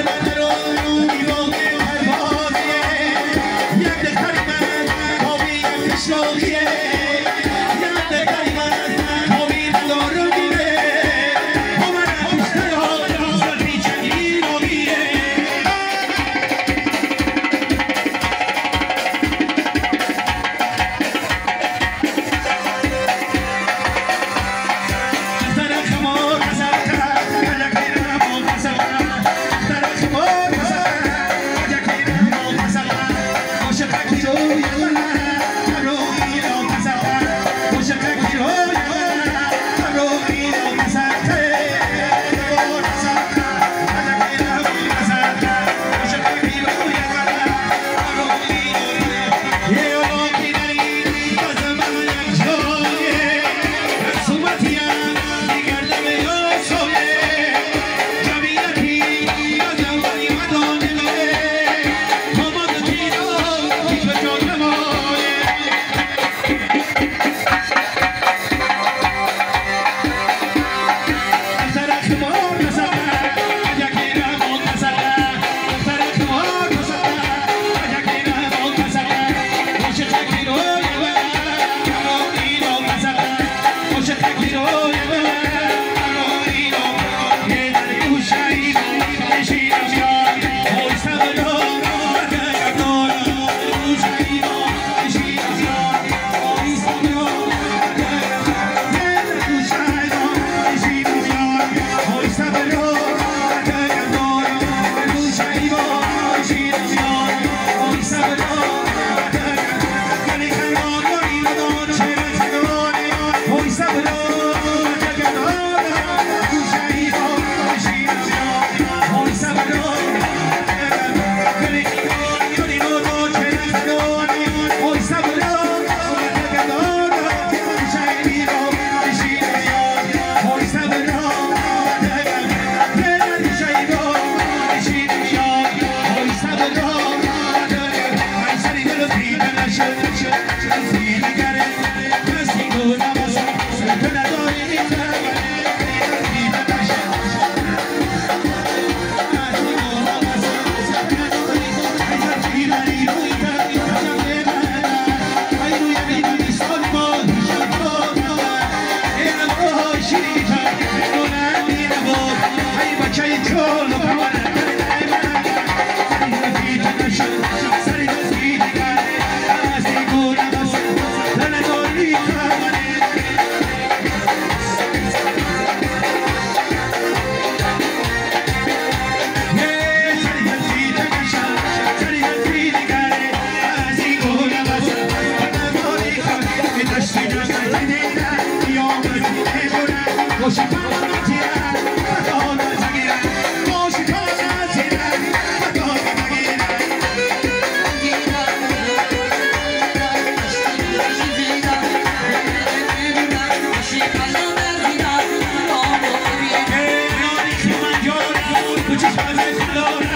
Amen. Sergeant Lord.